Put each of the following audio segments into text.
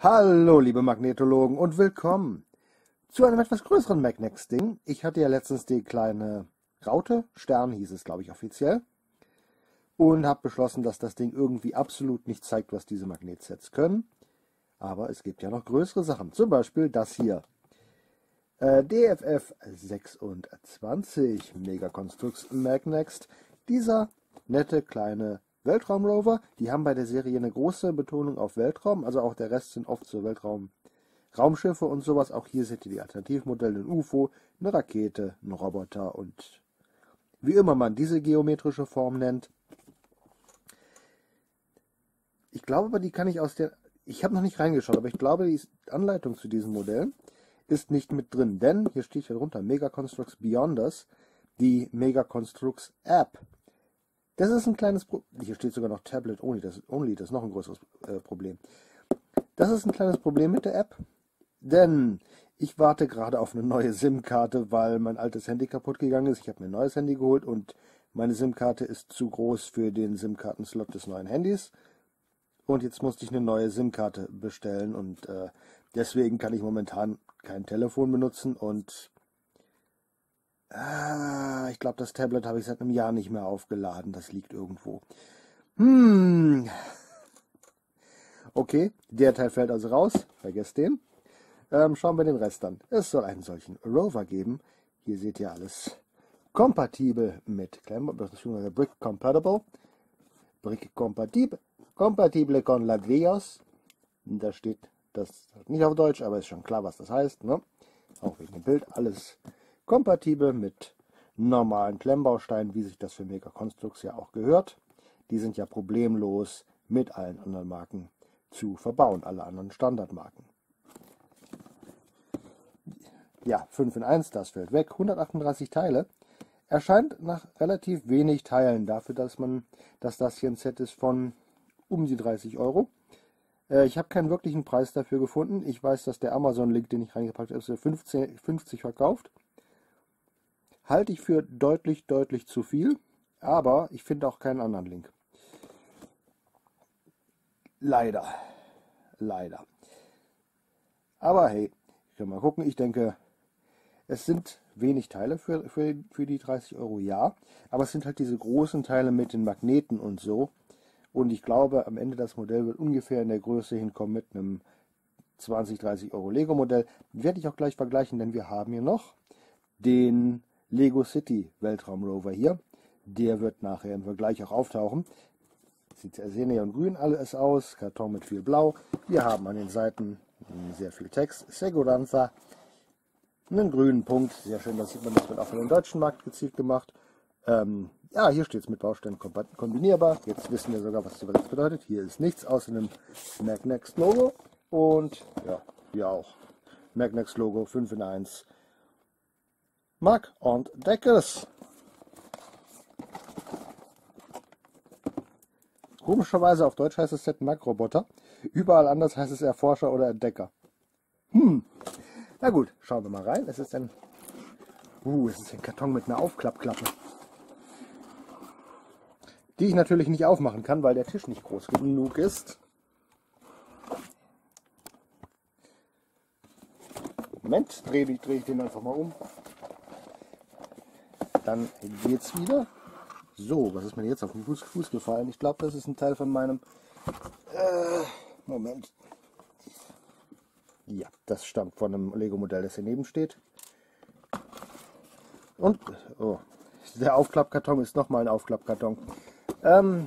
Hallo, liebe Magnetologen und willkommen zu einem etwas größeren Magnex-Ding. Ich hatte ja letztens die kleine Raute, Stern hieß es, glaube ich, offiziell, und habe beschlossen, dass das Ding irgendwie absolut nicht zeigt, was diese Magnetsets können. Aber es gibt ja noch größere Sachen, zum Beispiel das hier. DFF 26 Megaconstrux Magnext. Dieser nette kleine Weltraumrover. Die haben bei der Serie eine große Betonung auf Weltraum, also auch der Rest sind oft so Weltraum. Raumschiffe und sowas. Auch hier seht ihr die Alternativmodelle, ein UFO, eine Rakete, ein Roboter und wie immer man diese geometrische Form nennt. Ich glaube aber, die kann ich aus der... Ich habe noch nicht reingeschaut, aber ich glaube, die Anleitung zu diesen Modellen ist nicht mit drin, denn hier steht hier drunter Mega Constructs Beyonders, die Mega Constructs App. Das ist ein kleines Problem. Hier steht sogar noch Tablet only. Das, only. das ist noch ein größeres äh, Problem. Das ist ein kleines Problem mit der App, denn ich warte gerade auf eine neue SIM-Karte, weil mein altes Handy kaputt gegangen ist. Ich habe mir ein neues Handy geholt und meine SIM-Karte ist zu groß für den SIM-Kartenslot des neuen Handys. Und jetzt musste ich eine neue SIM-Karte bestellen und äh, deswegen kann ich momentan kein Telefon benutzen und Ah, ich glaube, das Tablet habe ich seit einem Jahr nicht mehr aufgeladen. Das liegt irgendwo. Hm. Okay, der Teil fällt also raus. Vergesst den. Ähm, schauen wir den Rest an. Es soll einen solchen Rover geben. Hier seht ihr alles kompatibel mit Klemmer, beziehungsweise Brick Compatible. Brick Compatible. Compatible con Ladrillos. Da steht das nicht auf Deutsch, aber ist schon klar, was das heißt. Ne? Auch wegen dem Bild. Alles Kompatibel mit normalen Klemmbausteinen, wie sich das für Mega Constructs ja auch gehört. Die sind ja problemlos mit allen anderen Marken zu verbauen, alle anderen Standardmarken. Ja, 5 in 1, das fällt weg. 138 Teile. Erscheint nach relativ wenig Teilen dafür, dass man, dass das hier ein Set ist von um die 30 Euro. Äh, ich habe keinen wirklichen Preis dafür gefunden. Ich weiß, dass der Amazon-Link, den ich reingepackt habe, 50, 50 verkauft halte ich für deutlich, deutlich zu viel. Aber ich finde auch keinen anderen Link. Leider. Leider. Aber hey, können wir mal gucken. Ich denke, es sind wenig Teile für, für, für die 30 Euro, ja. Aber es sind halt diese großen Teile mit den Magneten und so. Und ich glaube, am Ende das Modell wird ungefähr in der Größe hinkommen mit einem 20, 30 Euro Lego Modell. Werde ich auch gleich vergleichen, denn wir haben hier noch den Lego City Weltraumrover hier. Der wird nachher im Vergleich auch auftauchen. Sieht sehr, sehr neongrün alles aus, Karton mit viel Blau. Wir haben an den Seiten sehr viel Text. Seguranza, einen grünen Punkt. Sehr schön, das sieht man, das wird auch für den deutschen Markt gezielt gemacht. Ähm, ja, hier steht es mit Bausteinen kombinierbar. Jetzt wissen wir sogar, was das bedeutet. Hier ist nichts außer einem Magnex Logo. Und ja, hier auch. Magnex Logo 5 in 1 Mack und Deckes. Komischerweise auf Deutsch heißt es Set Mac-Roboter. Überall anders heißt es Erforscher oder Entdecker. Hm. Na gut, schauen wir mal rein. Es ist ein. Uh, es ist ein Karton mit einer Aufklappklappe. Die ich natürlich nicht aufmachen kann, weil der Tisch nicht groß genug ist. Moment, drehe dreh ich den einfach mal um. Dann geht's wieder. So, was ist mir jetzt auf den Fuß, gefallen? Ich glaube, das ist ein Teil von meinem... Äh, Moment. Ja, das stammt von einem Lego-Modell, das hier neben steht. Und, oh, der Aufklappkarton ist nochmal ein Aufklappkarton. Ähm,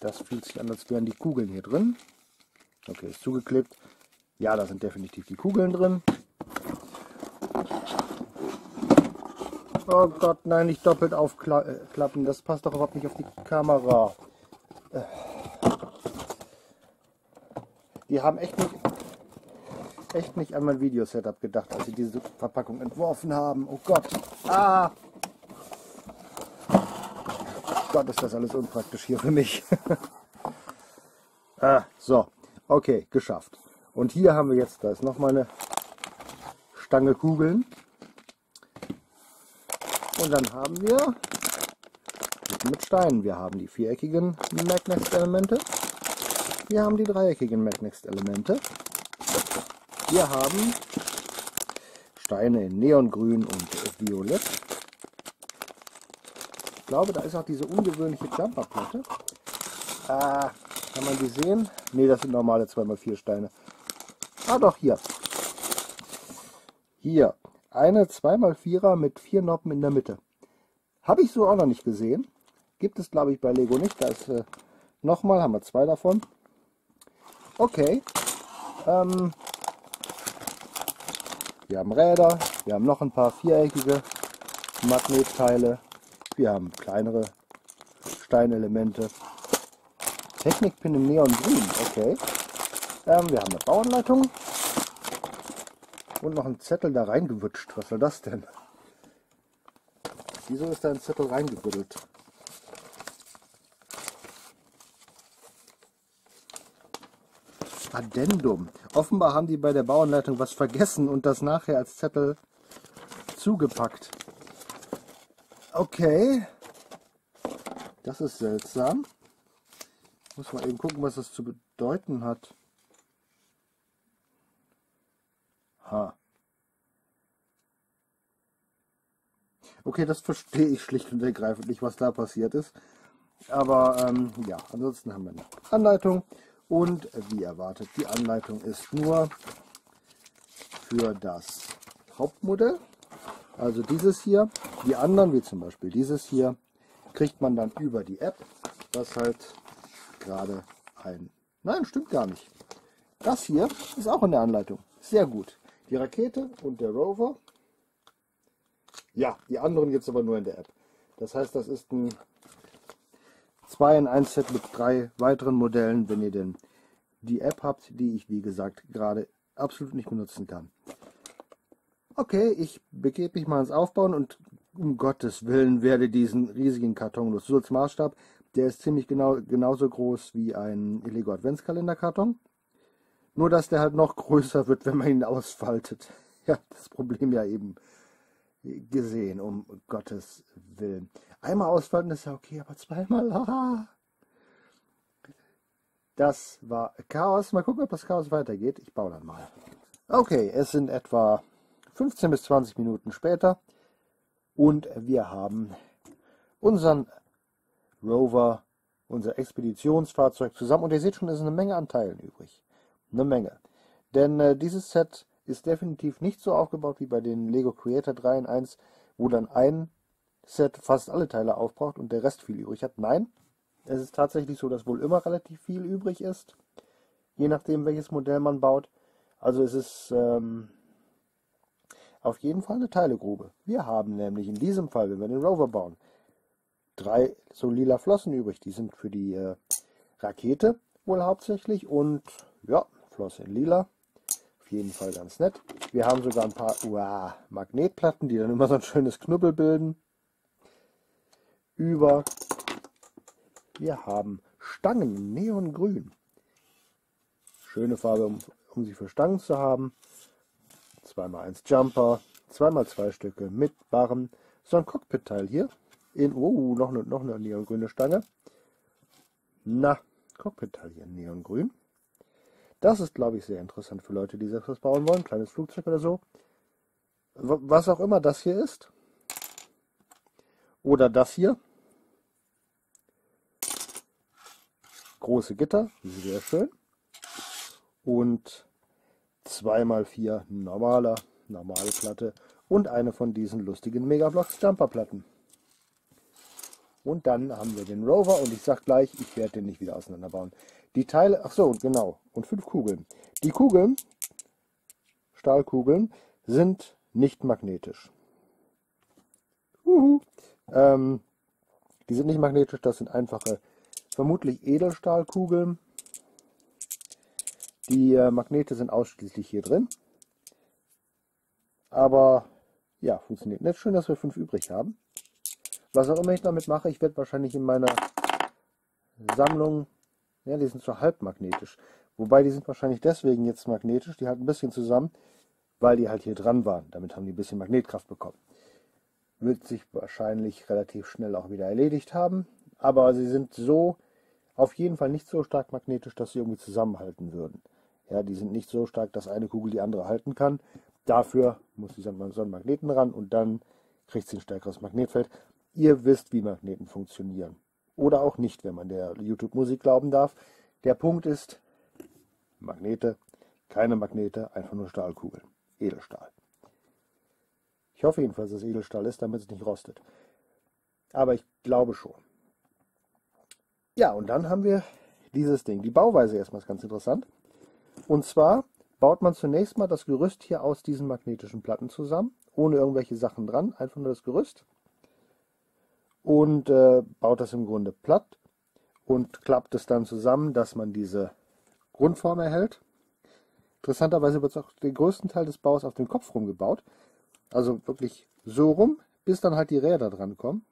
das fühlt sich an, als wären die Kugeln hier drin. Okay, ist zugeklebt. Ja, da sind definitiv die Kugeln drin. Oh Gott, nein, nicht doppelt aufklappen. Das passt doch überhaupt nicht auf die Kamera. Die haben echt nicht, echt nicht an mein Videosetup gedacht, als sie diese Verpackung entworfen haben. Oh Gott. Ah! Gott, ist das alles unpraktisch hier für mich. ah, so. Okay, geschafft. Und hier haben wir jetzt, da ist noch mal eine Stange Kugeln. Und dann haben wir mit Steinen. Wir haben die viereckigen Magnet-Elemente. Wir haben die dreieckigen Magnext-Elemente. Wir haben Steine in Neongrün und Violett. Ich glaube, da ist auch diese ungewöhnliche Jumperplatte. Ah, kann man die sehen? Ne, das sind normale 2x4 Steine. Ah, doch, hier. Hier. Eine 2x4er mit vier Noppen in der Mitte. Habe ich so auch noch nicht gesehen. Gibt es, glaube ich, bei Lego nicht. Da ist äh, nochmal, haben wir zwei davon. Okay. Ähm, wir haben Räder, wir haben noch ein paar viereckige Magnetteile, wir haben kleinere Steinelemente. Technikpin im Neongrün, okay. Ähm, wir haben eine Bauanleitung und noch einen Zettel da reingewutscht. Was soll das denn? Wieso ist da ein Zettel reingebuddelt? Addendum. Offenbar haben die bei der Bauanleitung was vergessen und das nachher als Zettel zugepackt. Okay. Das ist seltsam. Muss mal eben gucken, was das zu bedeuten hat. Ha. Okay, das verstehe ich schlicht und ergreifend nicht, was da passiert ist. Aber ähm, ja, ansonsten haben wir eine Anleitung. Und wie erwartet, die Anleitung ist nur für das Hauptmodell. Also dieses hier. Die anderen, wie zum Beispiel dieses hier, kriegt man dann über die App, was halt gerade ein... Nein, stimmt gar nicht. Das hier ist auch in der Anleitung. Sehr gut. Die Rakete und der Rover. Ja, die anderen gibt es aber nur in der App. Das heißt, das ist ein 2 in 1 Set mit drei weiteren Modellen, wenn ihr denn die App habt, die ich wie gesagt gerade absolut nicht benutzen kann. Okay, ich begebe mich mal ins Aufbauen und um Gottes Willen werde diesen riesigen Karton los. So als Maßstab, der ist ziemlich genau, genauso groß wie ein Lego Adventskalenderkarton. Nur, dass der halt noch größer wird, wenn man ihn ausfaltet. Ja, das Problem ja eben gesehen, um Gottes Willen. Einmal ausfalten ist ja okay, aber zweimal, haha. Das war Chaos. Mal gucken, ob das Chaos weitergeht. Ich baue dann mal. Okay, es sind etwa 15 bis 20 Minuten später und wir haben unseren Rover, unser Expeditionsfahrzeug zusammen. Und ihr seht schon, es ist eine Menge an Teilen übrig. Eine Menge. Denn äh, dieses Set ist definitiv nicht so aufgebaut wie bei den Lego Creator 3 in 1, wo dann ein Set fast alle Teile aufbraucht und der Rest viel übrig hat. Nein, es ist tatsächlich so, dass wohl immer relativ viel übrig ist, je nachdem welches Modell man baut. Also es ist ähm, auf jeden Fall eine Teilegrube. Wir haben nämlich in diesem Fall, wenn wir den Rover bauen, drei so lila Flossen übrig. Die sind für die äh, Rakete wohl hauptsächlich und ja, Flosse in lila. Auf jeden Fall ganz nett. Wir haben sogar ein paar uah, Magnetplatten, die dann immer so ein schönes Knubbel bilden. Über. Wir haben Stangen in Neongrün. Schöne Farbe, um, um sie für Stangen zu haben. 2x1 Jumper, 2x2 Stücke mit Barren. So ein Cockpit-Teil hier. In, oh, noch eine, noch eine neongrüne Stange. Na, Cockpit-Teil hier in neongrün. Das ist, glaube ich, sehr interessant für Leute, die selbst was bauen wollen. Kleines Flugzeug oder so. Was auch immer das hier ist. Oder das hier. Große Gitter, sehr schön. Und 2x4 normaler, normale Platte und eine von diesen lustigen Megablocks Jumper Platten. Und dann haben wir den Rover und ich sag gleich, ich werde den nicht wieder auseinanderbauen. Die Teile, ach so, genau, und fünf Kugeln. Die Kugeln, Stahlkugeln, sind nicht magnetisch. Uhu. Ähm, die sind nicht magnetisch, das sind einfache, vermutlich Edelstahlkugeln die äh, Magnete sind ausschließlich hier drin. Aber ja, funktioniert nicht. Schön, dass wir fünf übrig haben. Was auch immer ich damit mache, ich werde wahrscheinlich in meiner Sammlung, ja, die sind so halbmagnetisch. Wobei die sind wahrscheinlich deswegen jetzt magnetisch, die halten ein bisschen zusammen, weil die halt hier dran waren. Damit haben die ein bisschen Magnetkraft bekommen. Wird sich wahrscheinlich relativ schnell auch wieder erledigt haben. Aber sie sind so auf jeden Fall nicht so stark magnetisch, dass sie irgendwie zusammenhalten würden. Ja, die sind nicht so stark, dass eine Kugel die andere halten kann. Dafür muss sie so einen Magneten ran und dann kriegt sie ein stärkeres Magnetfeld. Ihr wisst, wie Magneten funktionieren. Oder auch nicht, wenn man der YouTube-Musik glauben darf. Der Punkt ist, Magnete, keine Magnete, einfach nur Stahlkugeln. Edelstahl. Ich hoffe jedenfalls, dass es Edelstahl ist, damit es nicht rostet. Aber ich glaube schon. Ja, und dann haben wir dieses Ding. Die Bauweise erstmal ist ganz interessant. Und zwar baut man zunächst mal das Gerüst hier aus diesen magnetischen Platten zusammen, ohne irgendwelche Sachen dran, einfach nur das Gerüst. Und äh, baut das im Grunde platt und klappt es dann zusammen, dass man diese Grundform erhält. Interessanterweise wird es auch den größten Teil des Baus auf dem Kopf rumgebaut. Also wirklich so rum, bis dann halt die Räder dran kommen.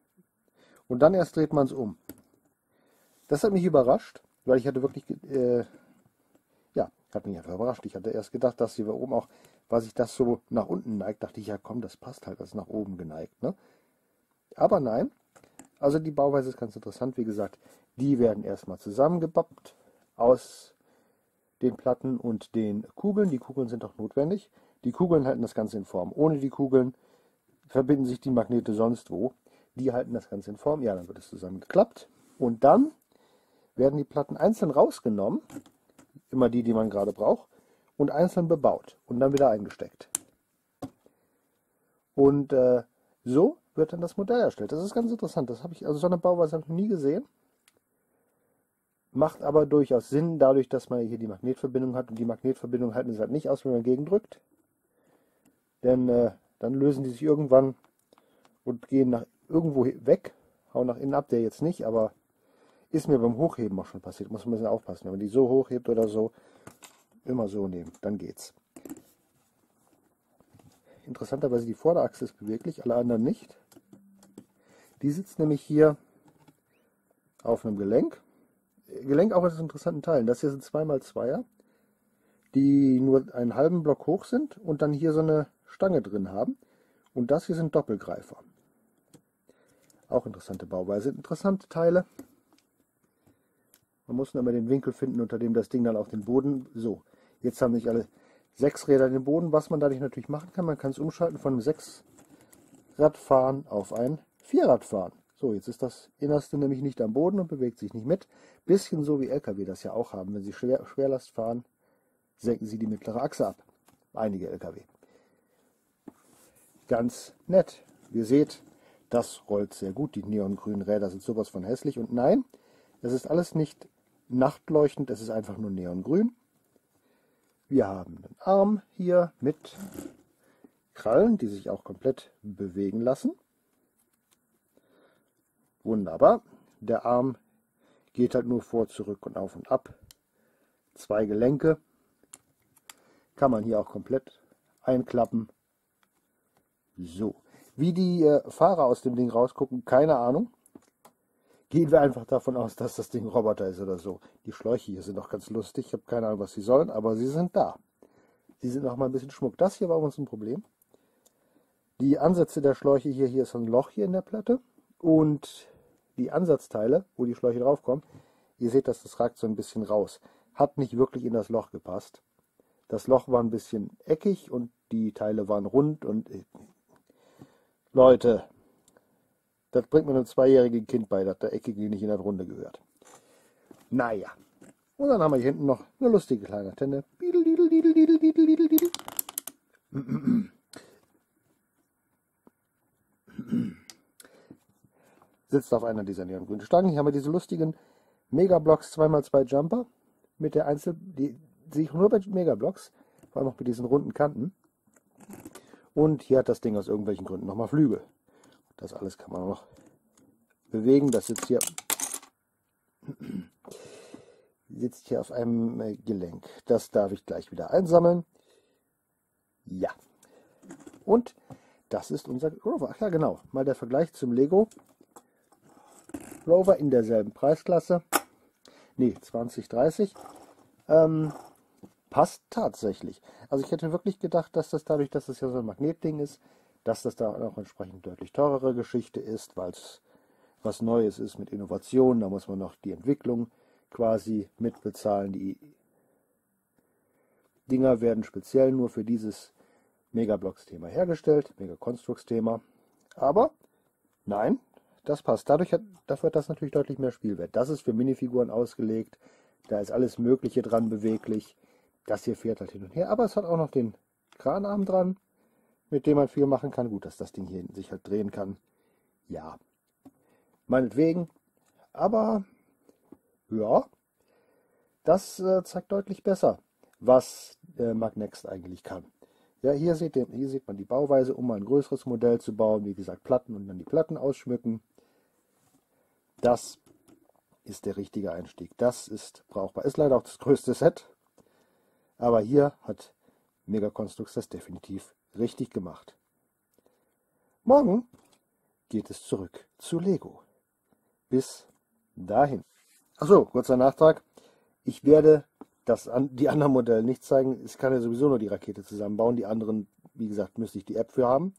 Und dann erst dreht man es um. Das hat mich überrascht, weil ich hatte wirklich, äh, ja, hat mich einfach überrascht. Ich hatte erst gedacht, dass sie oben auch, weil sich das so nach unten neigt, dachte ich, ja komm, das passt halt, das ist nach oben geneigt. Ne? Aber nein, also die Bauweise ist ganz interessant. Wie gesagt, die werden erstmal zusammengebappt aus den Platten und den Kugeln. Die Kugeln sind auch notwendig. Die Kugeln halten das Ganze in Form. Ohne die Kugeln verbinden sich die Magnete sonst wo. Die halten das Ganze in Form. Ja, dann wird es zusammengeklappt. Und dann werden die Platten einzeln rausgenommen, immer die, die man gerade braucht, und einzeln bebaut und dann wieder eingesteckt. Und äh, so wird dann das Modell erstellt. Das ist ganz interessant. Das habe ich, also so eine Bauweise habe ich noch nie gesehen. Macht aber durchaus Sinn, dadurch, dass man hier die Magnetverbindung hat und die Magnetverbindung halten es halt nicht aus, wenn man gegendrückt. Denn äh, dann lösen die sich irgendwann und gehen nach irgendwo weg, hauen nach innen ab, der jetzt nicht, aber ist mir beim Hochheben auch schon passiert. Muss man ein bisschen aufpassen. Wenn man die so hochhebt oder so, immer so nehmen, dann geht's. Interessanterweise die Vorderachse ist beweglich, alle anderen nicht. Die sitzt nämlich hier auf einem Gelenk. Gelenk auch aus interessanten Teilen. Das hier sind 2x2er, die nur einen halben Block hoch sind und dann hier so eine Stange drin haben. Und das hier sind Doppelgreifer. Auch interessante Bauweise. Interessante Teile. Man muss nur immer den Winkel finden, unter dem das Ding dann auf den Boden. So, jetzt haben sich alle sechs Räder den Boden. Was man dadurch natürlich machen kann, man kann es umschalten von einem Sechsradfahren auf ein Vierradfahren. So, jetzt ist das Innerste nämlich nicht am Boden und bewegt sich nicht mit. Bisschen so wie LKW das ja auch haben. Wenn sie Schwer Schwerlast fahren, senken sie die mittlere Achse ab. Einige LKW. Ganz nett. Ihr seht, das rollt sehr gut. Die neongrünen Räder sind sowas von hässlich. Und nein, es ist alles nicht nachtleuchtend, es ist einfach nur neongrün. Wir haben einen Arm hier mit Krallen, die sich auch komplett bewegen lassen. Wunderbar. Der Arm geht halt nur vor, zurück und auf und ab. Zwei Gelenke. Kann man hier auch komplett einklappen. So. Wie die äh, Fahrer aus dem Ding rausgucken, keine Ahnung. Gehen wir einfach davon aus, dass das Ding Roboter ist oder so. Die Schläuche hier sind auch ganz lustig. Ich habe keine Ahnung, was sie sollen, aber sie sind da. Sie sind noch mal ein bisschen Schmuck. Das hier war uns ein Problem. Die Ansätze der Schläuche hier, hier ist ein Loch hier in der Platte. Und die Ansatzteile, wo die Schläuche draufkommen, ihr seht, dass das ragt so ein bisschen raus. Hat nicht wirklich in das Loch gepasst. Das Loch war ein bisschen eckig und die Teile waren rund und äh, Leute, das bringt man einem zweijährigen Kind bei, dass der Eckige nicht in der Runde gehört. Naja. Und dann haben wir hier hinten noch eine lustige kleine Antenne. Sitzt auf einer dieser neongrünen Stangen. Hier haben wir diese lustigen Megablocks 2x2 Jumper mit der Einzel... Die sehe ich nur bei Megablocks, vor allem auch mit diesen runden Kanten. Und hier hat das Ding aus irgendwelchen Gründen nochmal Flügel. Das alles kann man noch bewegen. Das sitzt hier, sitzt hier auf einem äh, Gelenk. Das darf ich gleich wieder einsammeln. Ja. Und das ist unser Rover. Ach ja, genau. Mal der Vergleich zum Lego Rover in derselben Preisklasse. Ne, 2030. Ähm, passt tatsächlich. Also ich hätte wirklich gedacht, dass das dadurch, dass das ja so ein Magnetding ist, dass das da auch entsprechend deutlich teurere Geschichte ist, weil es was Neues ist mit Innovation. Da muss man noch die Entwicklung quasi mitbezahlen. Die Dinger werden speziell nur für dieses Megablocks-Thema hergestellt, Megaconstrux-Thema. Aber nein, das passt. Dadurch hat, dafür hat das natürlich deutlich mehr Spielwert. Das ist für Minifiguren ausgelegt. Da ist alles Mögliche dran beweglich. Das hier fährt halt hin und her. Aber es hat auch noch den Kranarm dran, mit dem man viel machen kann. Gut, dass das Ding hier sich halt drehen kann. Ja, meinetwegen. Aber ja, das äh, zeigt deutlich besser, was äh, Magnext eigentlich kann. Ja, hier sieht, hier sieht man die Bauweise, um ein größeres Modell zu bauen. Wie gesagt, Platten und dann die Platten ausschmücken. Das ist der richtige Einstieg. Das ist brauchbar. Ist leider auch das größte Set. Aber hier hat Megaconstrux das definitiv richtig gemacht. Morgen geht es zurück zu Lego. Bis dahin. Achso, kurzer Nachtrag. Ich werde das die anderen Modelle nicht zeigen. Ich kann ja sowieso nur die Rakete zusammenbauen. Die anderen, wie gesagt, müsste ich die App für haben.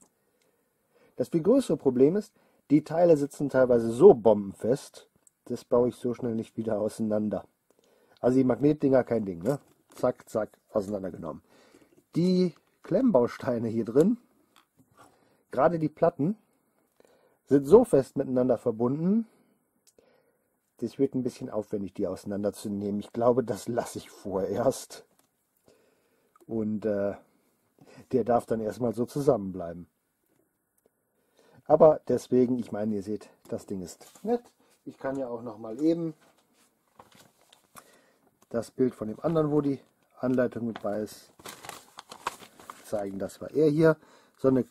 Das viel größere Problem ist, die Teile sitzen teilweise so bombenfest, das baue ich so schnell nicht wieder auseinander. Also die Magnetdinger kein Ding, ne? Zack, zack, auseinandergenommen. Die Klemmbausteine hier drin, gerade die Platten, sind so fest miteinander verbunden, das wird ein bisschen aufwendig, die auseinanderzunehmen. Ich glaube, das lasse ich vorerst. Und äh, der darf dann erstmal so zusammenbleiben. Aber deswegen, ich meine, ihr seht, das Ding ist nett. Ich kann ja auch noch mal eben das Bild von dem anderen, wo die Anleitung mit bei ist, zeigen. Das war er hier. So eine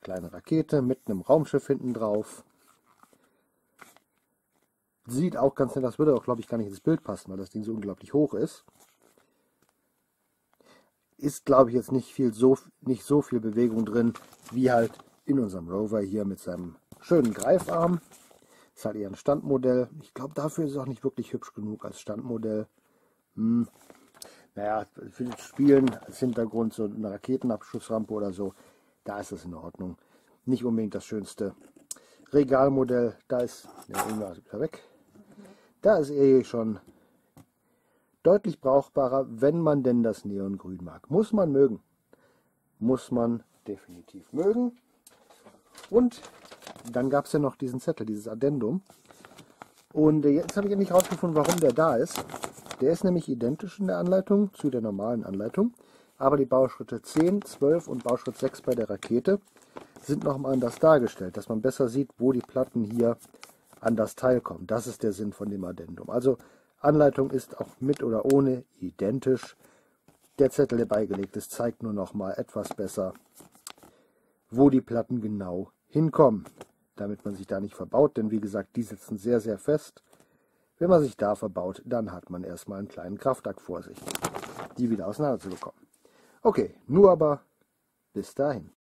kleine Rakete mit einem Raumschiff hinten drauf. Sieht auch ganz nett, das würde auch, glaube ich, gar nicht ins Bild passen, weil das Ding so unglaublich hoch ist. Ist, glaube ich, jetzt nicht, viel so, nicht so viel Bewegung drin, wie halt in unserem Rover hier mit seinem schönen Greifarm. Ist halt eher ein Standmodell. Ich glaube, dafür ist es auch nicht wirklich hübsch genug als Standmodell. Hm. Naja, für das Spielen als Hintergrund so eine Raketenabschussrampe oder so, da ist es in Ordnung. Nicht unbedingt das schönste Regalmodell. Da ist, ja, ist weg. Da ist er schon deutlich brauchbarer, wenn man denn das Neongrün mag. Muss man mögen. Muss man definitiv mögen. Und dann gab es ja noch diesen Zettel, dieses Addendum. Und jetzt habe ich endlich herausgefunden, warum der da ist. Der ist nämlich identisch in der Anleitung zu der normalen Anleitung. Aber die Bauschritte 10, 12 und Bauschritt 6 bei der Rakete sind nochmal anders dargestellt, dass man besser sieht, wo die Platten hier an das Teil kommen. Das ist der Sinn von dem Addendum. Also Anleitung ist auch mit oder ohne identisch. Der Zettel, der beigelegt ist, zeigt nur nochmal etwas besser, wo die Platten genau hinkommen, damit man sich da nicht verbaut, denn wie gesagt, die sitzen sehr, sehr fest. Wenn man sich da verbaut, dann hat man erstmal einen kleinen Kraftakt vor sich, die wieder auseinander zu bekommen. Okay, nur aber bis dahin.